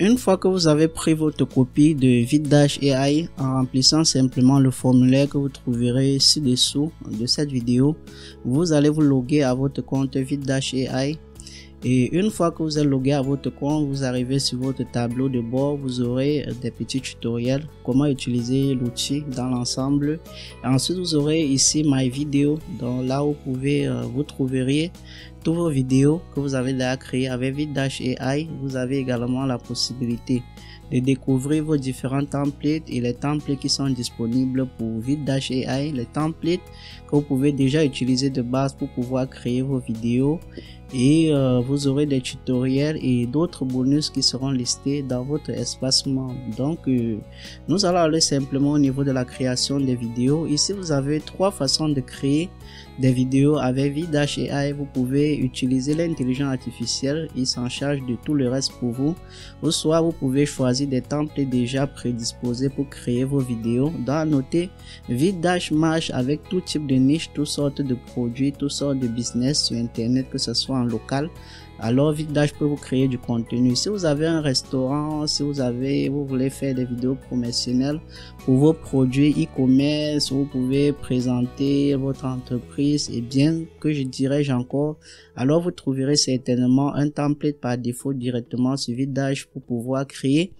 Une fois que vous avez pris votre copie de VidDash AI en remplissant simplement le formulaire que vous trouverez ci-dessous de cette vidéo, vous allez vous loguer à votre compte VidDash AI et une fois que vous êtes logué à votre compte, vous arrivez sur votre tableau de bord, vous aurez des petits tutoriels comment utiliser l'outil dans l'ensemble. Ensuite, vous aurez ici My Video, donc là vous pouvez, euh, vous trouverez toutes vos vidéos que vous avez déjà créées avec VidDash AI. Vous avez également la possibilité de découvrir vos différents templates et les templates qui sont disponibles pour VidDash AI, les templates que vous pouvez déjà utiliser de base pour pouvoir créer vos vidéos et euh, vous aurez des tutoriels et d'autres bonus qui seront listés dans votre espace membre. Donc, euh, nous allons aller simplement au niveau de la création des vidéos. Ici, vous avez trois façons de créer des vidéos avec Vidash AI. Vous pouvez utiliser l'intelligence artificielle. Il s'en charge de tout le reste pour vous. Ou soit vous pouvez choisir des templates déjà prédisposés pour créer vos vidéos. Dans noter, Vidash marche avec tout type de niche, toutes sortes de produits, toutes sortes de business sur Internet, que ce soit local, alors VidDash peut vous créer du contenu. Si vous avez un restaurant, si vous avez, vous voulez faire des vidéos promotionnelles pour vos produits e-commerce, vous pouvez présenter votre entreprise et bien que je dirais encore, alors vous trouverez certainement un template par défaut directement sur VidDash pour pouvoir créer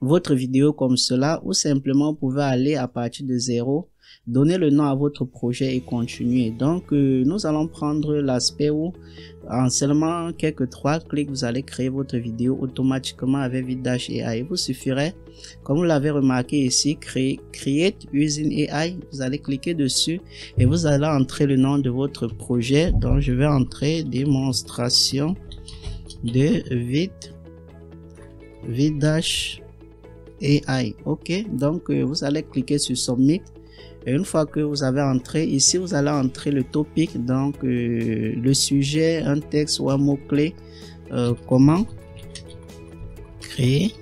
votre vidéo comme cela ou simplement vous pouvez aller à partir de zéro Donnez le nom à votre projet et continuez. Donc, euh, nous allons prendre l'aspect où en seulement quelques trois clics, vous allez créer votre vidéo automatiquement avec Vidash AI. Il vous suffirait, comme vous l'avez remarqué ici, créer Create Using AI. Vous allez cliquer dessus et vous allez entrer le nom de votre projet. Donc, je vais entrer démonstration de Vid Vidash AI. Ok, donc euh, vous allez cliquer sur Submit une fois que vous avez entré, ici vous allez entrer le topic, donc euh, le sujet, un texte ou un mot-clé. Euh, comment créer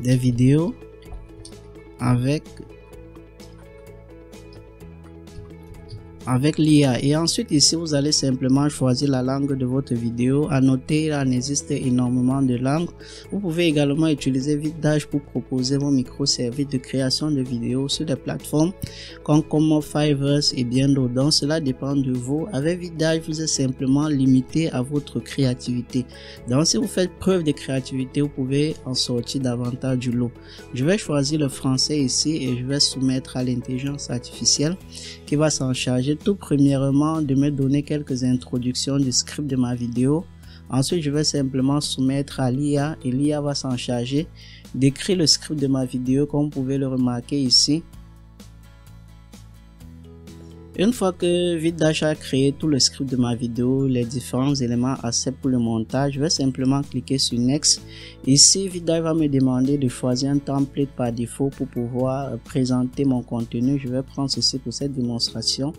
des vidéos avec avec l'IA et ensuite ici vous allez simplement choisir la langue de votre vidéo. À noter il existe énormément de langues. Vous pouvez également utiliser Vidage pour proposer vos microservices de création de vidéos sur des plateformes comme comme Fiverr et bien d'autres. Donc cela dépend de vous. Avec Vidage vous êtes simplement limité à votre créativité. Donc si vous faites preuve de créativité vous pouvez en sortir davantage du lot je vais choisir le français ici et je vais soumettre à l'intelligence artificielle qui va s'en charger tout premièrement de me donner quelques introductions du script de ma vidéo. Ensuite, je vais simplement soumettre à l'IA et l'IA va s'en charger d'écrire le script de ma vidéo comme vous pouvez le remarquer ici. Une fois que VidDash a créé tout le script de ma vidéo, les différents éléments assez pour le montage, je vais simplement cliquer sur Next. Ici, VidDash va me demander de choisir un template par défaut pour pouvoir présenter mon contenu. Je vais prendre ceci pour cette démonstration.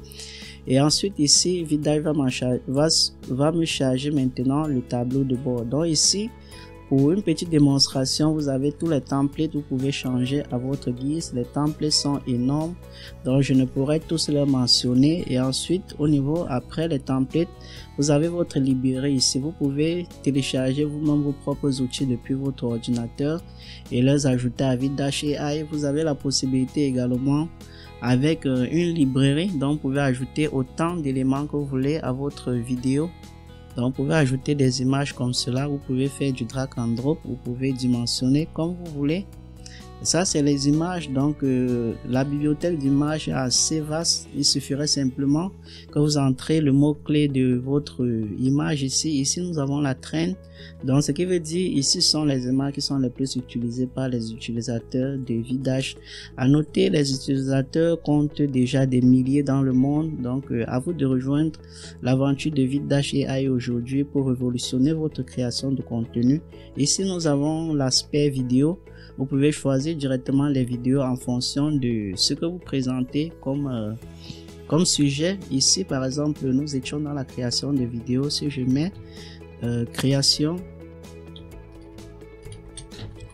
Et ensuite ici, VidDash va, va, va me charger maintenant le tableau de bord. Donc ici, pour une petite démonstration, vous avez tous les templates, vous pouvez changer à votre guise. Les templates sont énormes, donc je ne pourrais tous les mentionner. Et ensuite, au niveau après les templates, vous avez votre librairie ici. Vous pouvez télécharger vous-même vos propres outils depuis votre ordinateur et les ajouter à Vidash AI. Vous avez la possibilité également avec euh, une librairie dont vous pouvez ajouter autant d'éléments que vous voulez à votre vidéo donc, vous pouvez ajouter des images comme cela. Vous pouvez faire du drag and drop. Vous pouvez dimensionner comme vous voulez. Ça, c'est les images. Donc, euh, la bibliothèque d'images est assez vaste. Il suffirait simplement que vous entrez le mot-clé de votre image ici. Ici, nous avons la traîne. Donc, ce qui veut dire, ici sont les images qui sont les plus utilisées par les utilisateurs de Vidash. À noter, les utilisateurs comptent déjà des milliers dans le monde. Donc, euh, à vous de rejoindre l'aventure de Vidash AI aujourd'hui pour révolutionner votre création de contenu. Ici, nous avons l'aspect vidéo. Vous pouvez choisir directement les vidéos en fonction de ce que vous présentez comme, euh, comme sujet. Ici, par exemple, nous étions dans la création de vidéos. Si je mets euh, création,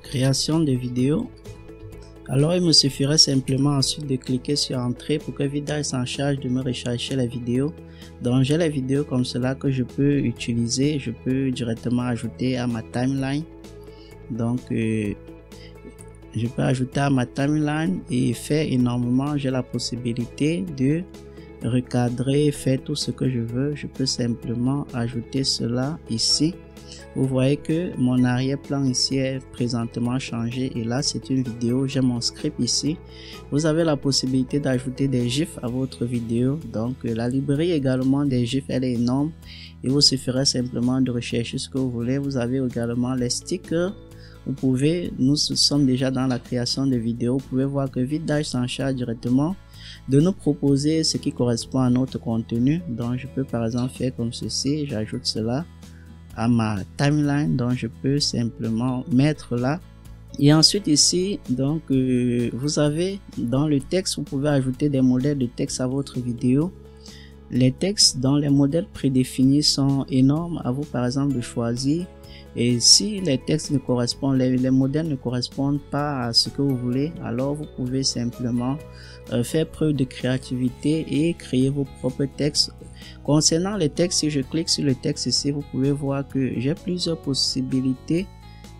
création de vidéos, alors il me suffirait simplement ensuite de cliquer sur entrée pour que Vida s'en charge de me rechercher les vidéos. Donc j'ai les vidéos comme cela que je peux utiliser, je peux directement ajouter à ma timeline. Donc, euh, je peux ajouter à ma timeline et faire énormément. J'ai la possibilité de recadrer, faire tout ce que je veux. Je peux simplement ajouter cela ici. Vous voyez que mon arrière-plan ici est présentement changé et là c'est une vidéo. J'ai mon script ici. Vous avez la possibilité d'ajouter des gifs à votre vidéo. Donc la librairie également des gifs elle est énorme. Il vous suffirait simplement de rechercher ce que vous voulez. Vous avez également les stickers vous pouvez, nous sommes déjà dans la création de vidéos, vous pouvez voir que Vidage s'en charge directement de nous proposer ce qui correspond à notre contenu. Donc, je peux par exemple faire comme ceci, j'ajoute cela à ma timeline, donc je peux simplement mettre là. Et ensuite ici, donc, euh, vous avez dans le texte, vous pouvez ajouter des modèles de texte à votre vidéo. Les textes dans les modèles prédéfinis sont énormes. À vous, par exemple, de choisir et si les textes ne correspondent, les, modèles ne correspondent pas à ce que vous voulez, alors vous pouvez simplement euh, faire preuve de créativité et créer vos propres textes. Concernant les textes, si je clique sur le texte ici, vous pouvez voir que j'ai plusieurs possibilités.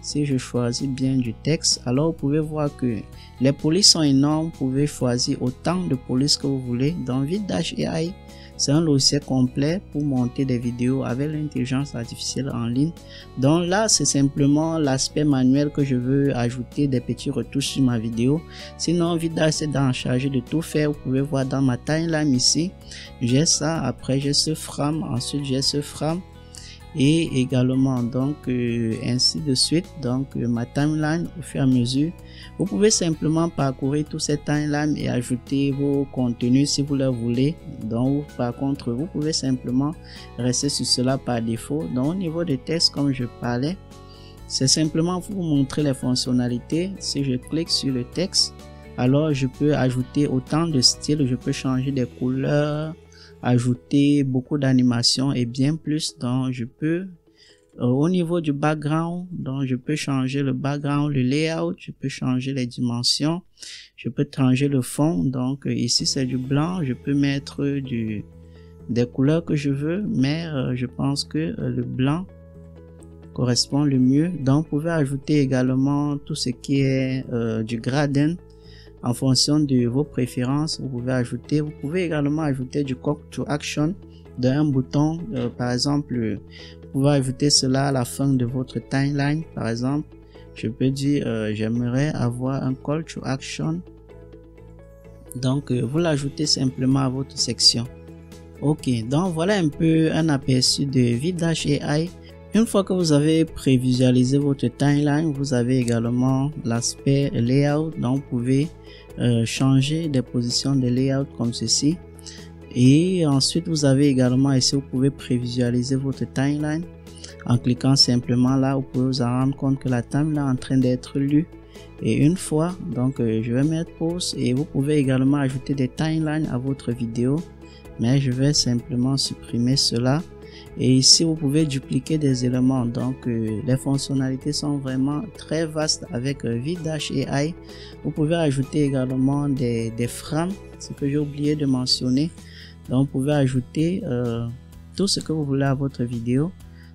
Si je choisis bien du texte, alors vous pouvez voir que les polices sont énormes. Vous pouvez choisir autant de polices que vous voulez. Dans Vidage AI, c'est un logiciel complet pour monter des vidéos avec l'intelligence artificielle en ligne. Donc là, c'est simplement l'aspect manuel que je veux ajouter des petits retouches sur ma vidéo. Sinon, Vidal, c'est d'en charger de tout faire. Vous pouvez voir dans ma timeline ici. J'ai ça. Après, j'ai ce frame. Ensuite, j'ai ce frame et également donc euh, ainsi de suite. Donc euh, ma timeline au fur et à mesure vous pouvez simplement parcourir tous ces timelines et ajouter vos contenus si vous le voulez. Donc par contre vous pouvez simplement rester sur cela par défaut. Donc au niveau des textes comme je parlais c'est simplement pour vous montrer les fonctionnalités. Si je clique sur le texte alors je peux ajouter autant de styles je peux changer des couleurs ajouter beaucoup d'animation et bien plus. Donc, je peux, euh, au niveau du background, donc je peux changer le background, le layout, je peux changer les dimensions, je peux changer le fond. Donc, euh, ici, c'est du blanc. Je peux mettre des couleurs que je veux, mais euh, je pense que le blanc correspond le mieux. Donc, vous pouvez ajouter également tout ce qui est du gradient en fonction de vos préférences, vous pouvez ajouter, vous pouvez également ajouter du call to action d'un bouton. Euh, par exemple, vous pouvez ajouter cela à la fin de votre timeline. Par exemple, je peux dire euh, j'aimerais avoir un call to action. Donc, euh, vous l'ajoutez simplement à votre section. Ok, donc voilà un peu un aperçu de Vidash AI. Une fois que vous avez prévisualisé votre timeline, vous avez également l'aspect layout. Donc, vous pouvez euh, changer des positions de layout comme ceci. Et ensuite, vous avez également ici, vous pouvez prévisualiser votre timeline. En cliquant simplement là, vous pouvez vous rendre compte que la timeline est en train d'être lue. Et une fois, donc euh, je vais mettre pause et vous pouvez également ajouter des timelines à votre vidéo. Mais je vais simplement supprimer cela et ici, vous pouvez dupliquer des éléments. Donc, euh, les fonctionnalités sont vraiment très vastes avec euh, Vidash AI. Vous pouvez ajouter également des, frames, ce que j'ai oublié de mentionner. Donc, vous pouvez ajouter euh, tout ce que vous voulez à votre vidéo.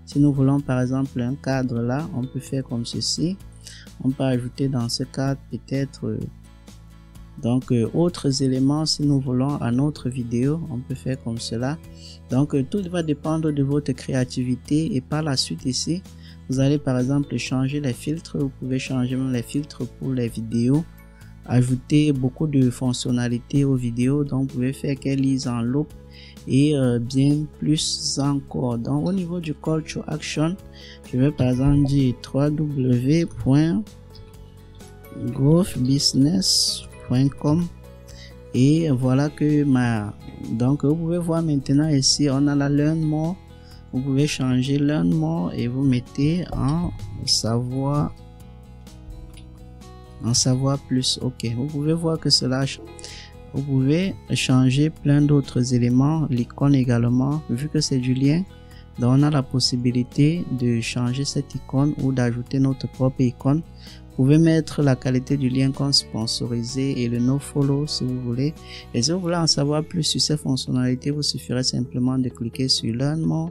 Si nous voulons par exemple un cadre là, on peut faire comme ceci. On peut ajouter dans ce cadre peut-être donc, euh, autres éléments, si nous voulons à notre vidéo, on peut faire comme cela. Donc, euh, tout va dépendre de votre créativité et par la suite ici, vous allez par exemple changer les filtres. Vous pouvez changer même les filtres pour les vidéos. Ajouter beaucoup de fonctionnalités aux vidéos. Donc, vous pouvez faire qu'elles lisent en loop et euh, bien plus encore. Donc, au niveau du call to action, je vais par exemple dire www.growthbusiness et voilà que ma donc vous pouvez voir maintenant ici on a la learn more. Vous pouvez changer learn more et vous mettez en savoir en savoir plus. Ok vous pouvez voir que cela vous pouvez changer plein d'autres éléments l'icône également. Vu que c'est du lien donc on a la possibilité de changer cette icône ou d'ajouter notre propre icône pouvez mettre la qualité du lien comme sponsorisé et le no-follow si vous voulez. Et si vous voulez en savoir plus sur ces fonctionnalités, vous suffirait simplement de cliquer sur Learn More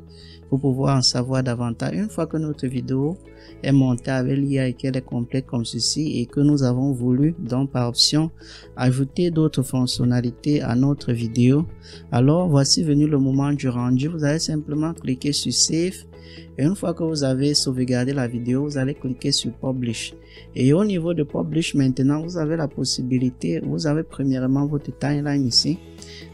pour pouvoir en savoir davantage. Une fois que notre vidéo est montée avec l'IA et qu'elle est complète comme ceci et que nous avons voulu, donc par option, ajouter d'autres fonctionnalités à notre vidéo, alors voici venu le moment du rendu. Vous allez simplement cliquer sur Save et une fois que vous avez sauvegardé la vidéo, vous allez cliquer sur Publish. Et au niveau de Publish, maintenant, vous avez la possibilité, vous avez premièrement votre timeline ici,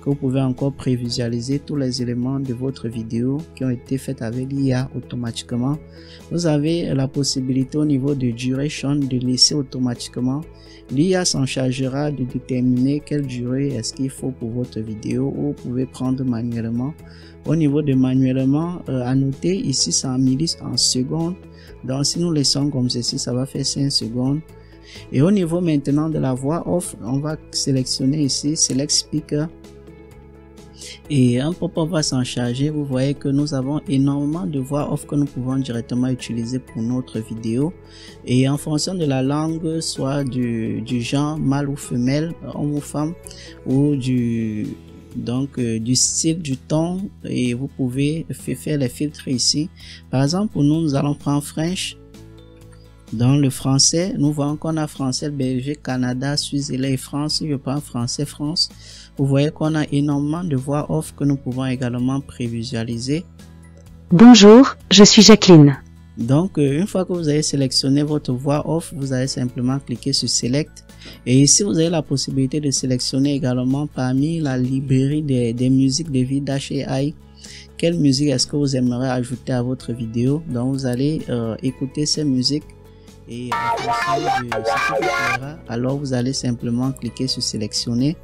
que vous pouvez encore prévisualiser tous les éléments de votre vidéo qui ont été faits avec l'IA automatiquement. Vous avez la possibilité au niveau de duration de laisser automatiquement. L'IA s'en chargera de déterminer quelle durée est-ce qu'il faut pour votre vidéo ou vous pouvez prendre manuellement. Au niveau de manuellement, euh, à noter ici c'est en millissecondes en secondes. Donc si nous laissons comme ceci, ça va faire 5 secondes. Et au niveau maintenant de la voix off, on va sélectionner ici Select Speaker et un pop-up va s'en charger. Vous voyez que nous avons énormément de voix off que nous pouvons directement utiliser pour notre vidéo. Et en fonction de la langue, soit du, du genre mâle ou femelle, homme ou femme, ou du, donc euh, du style du ton et vous pouvez faire les filtres ici par exemple pour nous nous allons prendre French dans le français nous voyons qu'on a français Belgique Canada Suisse et France je prends français France vous voyez qu'on a énormément de voix off que nous pouvons également prévisualiser. Bonjour, je suis Jacqueline. Donc, euh, une fois que vous avez sélectionné votre voix off, vous allez simplement cliquer sur Select. Et ici, vous avez la possibilité de sélectionner également parmi la librairie des, musiques de Vidash AI. Quelle musique est-ce que vous aimeriez ajouter à votre vidéo? Donc, vous allez euh, écouter ces musiques alors vous allez simplement cliquer sur sélectionner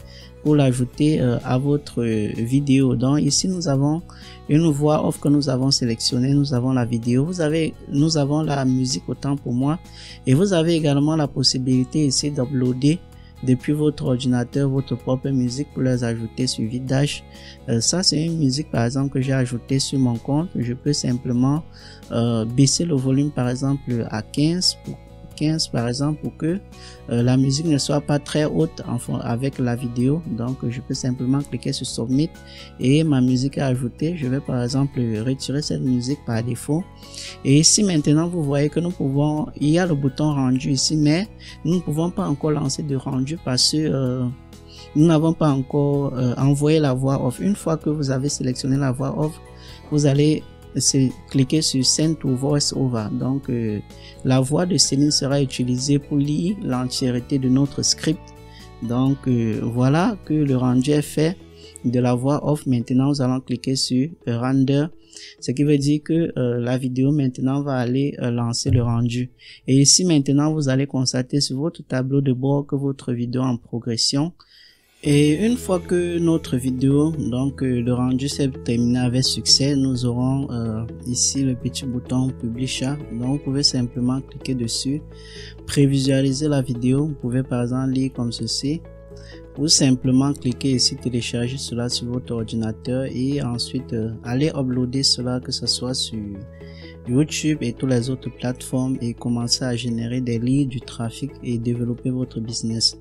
pour l'ajouter euh, à votre vidéo. Donc ici nous avons une voix off que nous avons sélectionnée, nous avons la vidéo, vous avez, nous avons la musique autant pour moi. Et vous avez également la possibilité ici d'uploader depuis votre ordinateur votre propre musique pour les ajouter sur Vidash. Euh, ça c'est une musique par exemple que j'ai ajouté sur mon compte. Je peux simplement euh, baisser le volume par exemple à 15 pour 15 par exemple pour que euh, la musique ne soit pas très haute avec la vidéo. Donc je peux simplement cliquer sur submit et ma musique est ajoutée. Je vais par exemple retirer cette musique par défaut. Et ici maintenant vous voyez que nous pouvons il y a le bouton rendu ici mais nous ne pouvons pas encore lancer de rendu parce que euh, nous n'avons pas encore euh, envoyé la voix off. Une fois que vous avez sélectionné la voix off vous allez c'est cliquer sur Send to Voice Over. Donc, euh, la voix de Céline sera utilisée pour lire l'entièreté de notre script. Donc, euh, voilà que le rendu est fait de la voix off. Maintenant, nous allons cliquer sur Render. Ce qui veut dire que euh, la vidéo maintenant va aller lancer le rendu. Et ici maintenant, vous allez constater sur votre tableau de bord que votre vidéo en progression et une fois que notre vidéo, donc euh, le rendu s'est terminé avec succès, nous aurons euh, ici le petit bouton Publisher. Donc vous pouvez simplement cliquer dessus, prévisualiser la vidéo. Vous pouvez par exemple lire comme ceci. Ou simplement cliquer ici, télécharger cela sur votre ordinateur et ensuite euh, aller uploader cela que ce soit sur YouTube et toutes les autres plateformes et commencer à générer des leads, du trafic et développer votre business.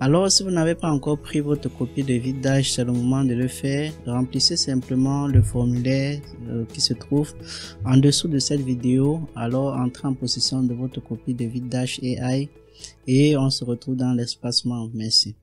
Alors, si vous n'avez pas encore pris votre copie de vidage, c'est le moment de le faire. Remplissez simplement le formulaire euh, qui se trouve en dessous de cette vidéo. Alors, entrez en possession de votre copie de vidage AI et on se retrouve dans l'espacement. Merci.